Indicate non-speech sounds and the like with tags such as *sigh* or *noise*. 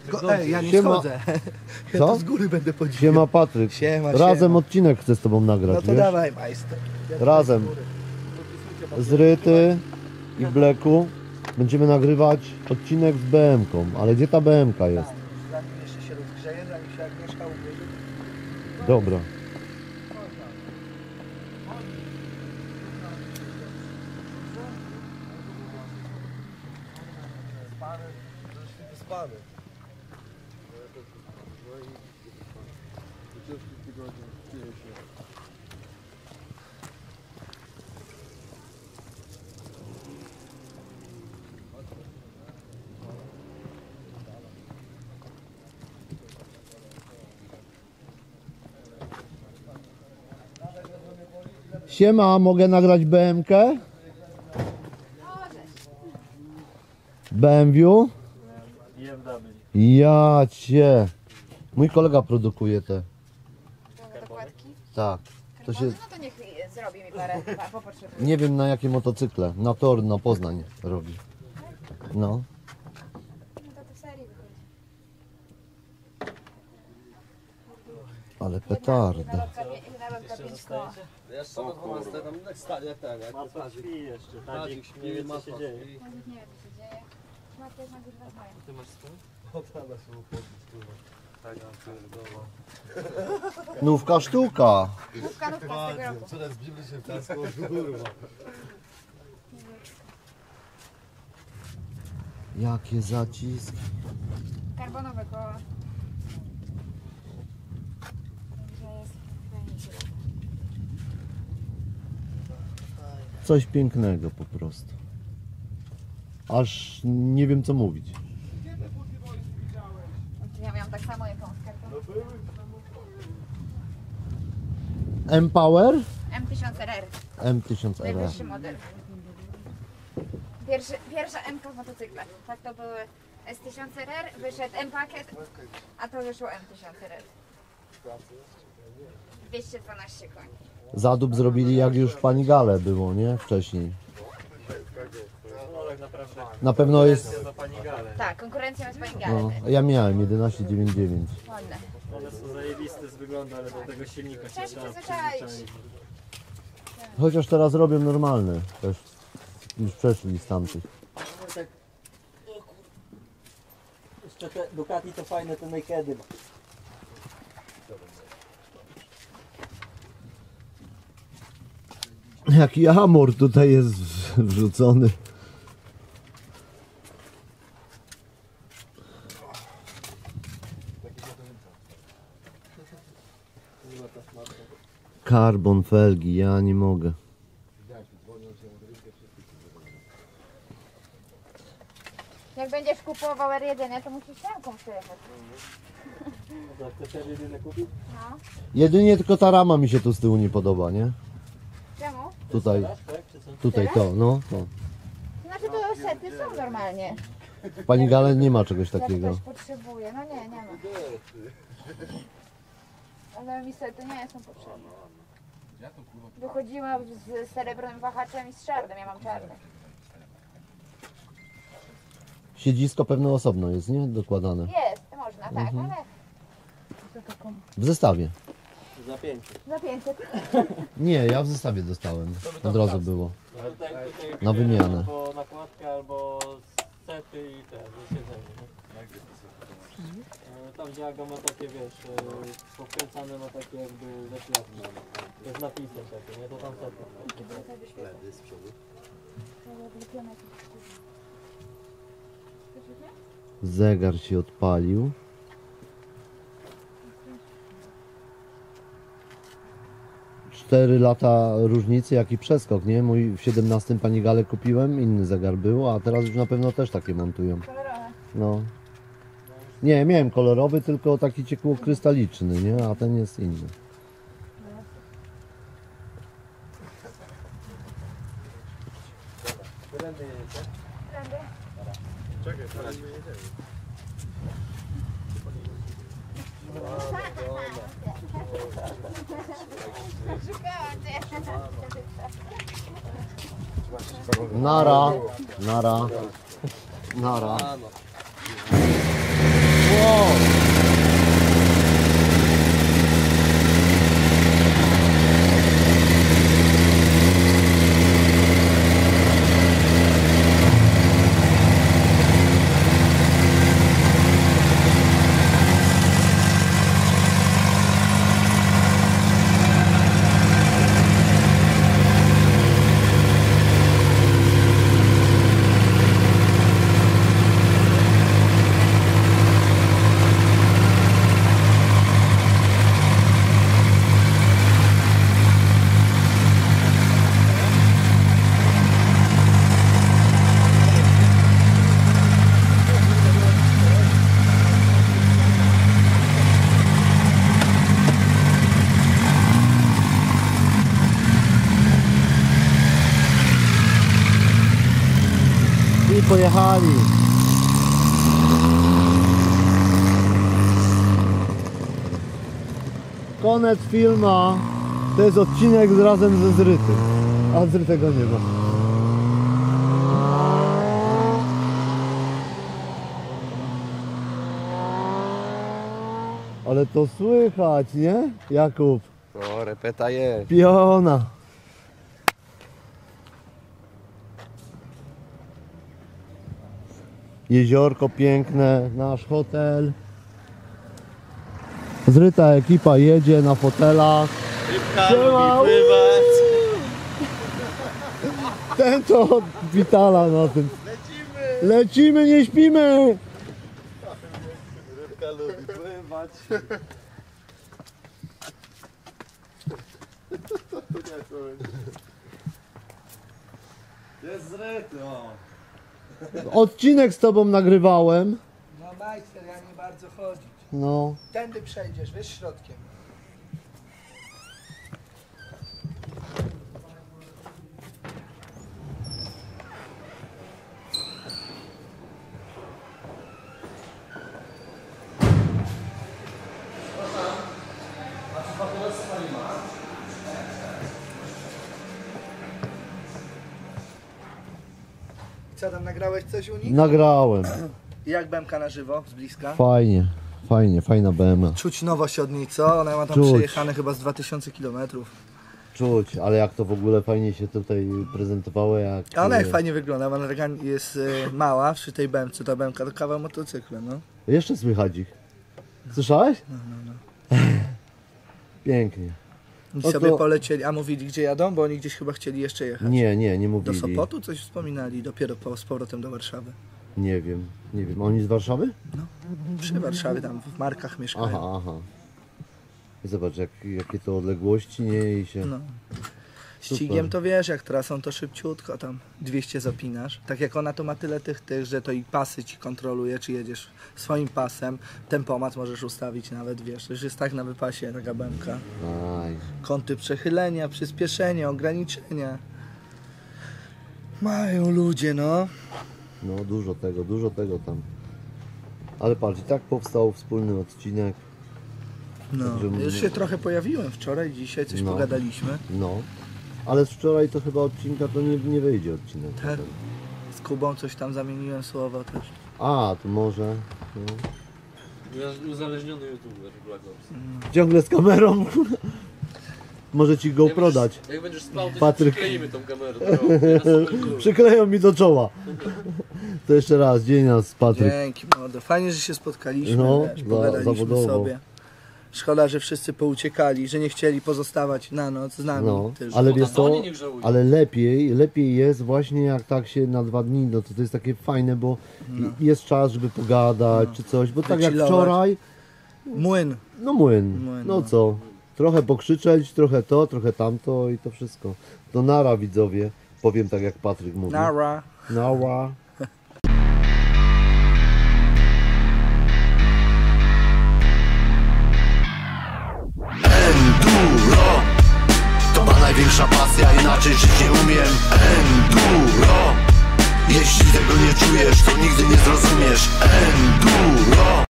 Go, ej, ja nie Siema. schodzę. *laughs* Ja Co? to z góry będę podziwiał. Siema Patryk. Siema, Razem siema. odcinek chcę z tobą nagrać, No to wiesz? dawaj, majster. Ja Razem. Z Ryty i Bleku będziemy nagrywać odcinek z BM-ką. Ale gdzie ta BM-ka jest? Zanim jeszcze się rozgrzeje, zanim się Agnieszka ubierze. Dobra. Siema, mogę nagrać BM-kę? BMW? Ja cię. Mój kolega produkuje te. Dokładki? Tak. To się, No to niech y, zrobi mi parę, pa- popotrzebuję. nie wiem na jakie motocykle. Na tor, na Poznań robi. No. No to to w serii wychodzi. Ale Jedna petarda. lotka, pie- jedna lotka pięć koła. Jeszcze na 12 tam jak stanie ten, jak Marta śpi jeszcze, Tadzik Tadzik śpi, nie wie co się dzieje. Może nie wiem co się dzieje. Matka jest na górze moja. Ty masz swój? O, tam na swój podpis, kurwa. Ja pierdolę. Nówka sztuka. Nówka, nówka z tego roku. Coraz bliżej się kurwa. Jakie zaciski. Karbonowe koła. Coś pięknego po prostu. Aż nie wiem co mówić. M-Power? M1000RR. M1000RR. Najwyższy model. Pierwszy, pierwsza M w motocyklach. Tak to były S1000RR, wyszedł M-Pakiet, a to wyszło M1000RR. 212 koni. Zadób zrobili jak już w Panigale było, nie? Wcześniej. No tak naprawdę. Na pewno jest... Za pani Galę. Tak, konkurencja jest pani No, Galety. ja miałem 1199. Ładne. One są zajebiste z wyglądu, ale do tego silnika się trzeba przyzwyczaić. przyzwyczaić. Chociaż teraz robią normalne. Też już przeszli z tamtych. Tak. Jeszcze te Ducati to fajne te nakedy. Jaki amor tutaj jest wrzucony. Karbon felgi, ja nie mogę. Jak będziesz kupował R1, to musisz sianką przyjechać. To chcesz kupić? No. Jedynie tylko ta rama mi się tu z tyłu nie podoba, nie? Czemu? Tutaj, Tak, tutaj to, no to. Znaczy to sety są normalnie. W Panigale nie ma czegoś takiego. ktoś potrzebuje. No nie, nie ma. Ale mi sety nie są potrzebne. Wychodziłam z srebrnym wahaczem i z czarnym. Ja mam czarny. Siedzisko pewno osobno jest, nie? Dokładane. Jest, można, tak, Mhm. ale W zestawie. Za pięć. za 500. *laughs* Nie, ja w zestawie dostałem. Od razu było. Tutaj, tutaj Na wymianę. Albo nakładka, albo sety i te, i siedzenie. nie? E, Tam gdzie Aga ma takie, wiesz, e, pokręcane ma takie jakby zaślepki. To jest napisem takie, nie? To tam sety. Zegar się odpalił. Cztery lata różnicy, jaki przeskok, nie? Mój w 17 Panigale kupiłem, inny zegar był, a teraz już na pewno też takie montują. No. Nie, miałem kolorowy, tylko taki ciekło-krystaliczny, nie? A ten jest inny. Nara, nara, nara. Pojechali. Koniec filma. To jest odcinek z razem ze Zryty. A Zrytego nie ma. Ale to słychać, nie? Jakub. O, repeta jest. Piona. Jeziorko piękne, nasz hotel. Zryta ekipa jedzie na fotelach. Rybka Siema, lubi pływać. Ten to od Witala na tym. Lecimy. Lecimy, nie śpimy! Rybka lubi pływać. *laughs* Jest zryty, o. Odcinek z tobą nagrywałem. No majster, ja nie bardzo chodzić. No. Tędy przejdziesz, wiesz, środkiem. Co tam nagrałeś coś u nich? Nagrałem. Jak BMK na żywo, z bliska? Fajnie, fajnie, fajna BMW. Czuć nowość od niej, co? Ona ma tam Czuć. przejechane chyba z 2000 km. Czuć, ale jak to w ogóle fajnie się tutaj prezentowało, jak... A ona jak fajnie wygląda, bo taka jest e, mała przy tej BMC, ta BMK to kawał motocykla, no. Jeszcze słychać ich. Słyszałeś? No, *laughs* Pięknie. I No sobie polecieli, a mówili gdzie jadą, bo oni gdzieś chyba chcieli jeszcze jechać. Nie, nie, nie Do mówili. Sopotu coś wspominali, dopiero po, z powrotem do Warszawy. Nie wiem, nie wiem. Oni z Warszawy? Przy Warszawie, tam w Markach mieszkają. Aha, aha. Zobacz, jak, jakie to odległości, nie? I się... No. Ścigiem to wiesz, jak trasą to szybciutko, tam 200 zapinasz. Tak jak ona to ma tyle tych, tych, że to i pasy ci kontroluje, czy jedziesz swoim pasem. Tempomat możesz ustawić nawet, wiesz, to już jest tak na wypasie taka. Aj. Kąty przechylenia, przyspieszenia, ograniczenia. Mają ludzie, no. No dużo tego, dużo tego tam. Ale patrz, i tak powstał wspólny odcinek. no. Także Już się trochę pojawiłem wczoraj, dzisiaj coś No. pogadaliśmy. No. Ale z wczoraj to chyba odcinka to nie, nie wyjdzie odcinek. Tak. Z Kubą coś tam zamieniłem słowo też. A, to może. No. Uzależniony youtuber Black Ops. Ciągle z kamerą. *laughs* może ci GoPro dać. Jak będziesz spał, to Patryk. przykleimy tą kamerę. Ja sobie *laughs* Przykleją mi do czoła. To jeszcze raz, dzień nas, Patryk. Dzięki, mordo. Fajnie, że się spotkaliśmy, No, wiesz, za- pogadaliśmy zawodowo. sobie. Szkoda, że wszyscy pouciekali, że nie chcieli pozostawać na noc z nami. No, też. ale No, wiesz co, ale lepiej, lepiej jest właśnie jak tak się na dwa dni, no to to jest takie fajne, bo No. jest czas, żeby pogadać czy coś, bo tak jak wczoraj, Młyn. no młyn, Młyn, no no. co, trochę pokrzyczeć, trochę to, trochę tamto i to wszystko. To nara widzowie, powiem tak jak Patryk mówi. Nara. Nara.